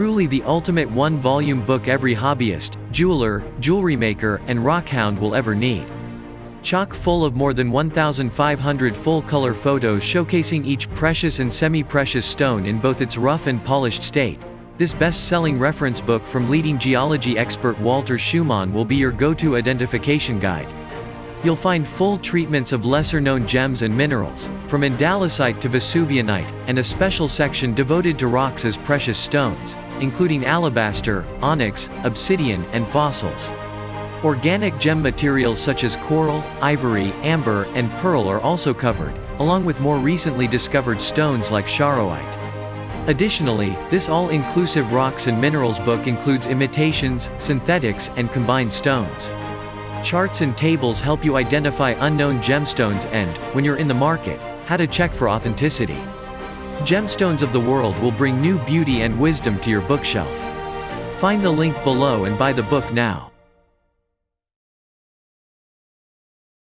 truly the ultimate one-volume book every hobbyist, jeweler, jewelry maker, and rockhound will ever need. Chock full of more than 1,500 full-color photos showcasing each precious and semi-precious stone in both its rough and polished state. This best-selling reference book from leading geology expert Walter Schumann will be your go-to identification guide. You'll find full treatments of lesser-known gems and minerals, from andalusite to Vesuvianite, and a special section devoted to rocks as precious stones, including alabaster, onyx, obsidian, and fossils. Organic gem materials such as coral, ivory, amber, and pearl are also covered, along with more recently discovered stones like charoite. Additionally, this all-inclusive rocks and minerals book includes imitations, synthetics, and combined stones. Charts and tables help you identify unknown gemstones and, when you're in the market, how to check for authenticity. Gemstones of the World will bring new beauty and wisdom to your bookshelf. Find the link below and buy the book now.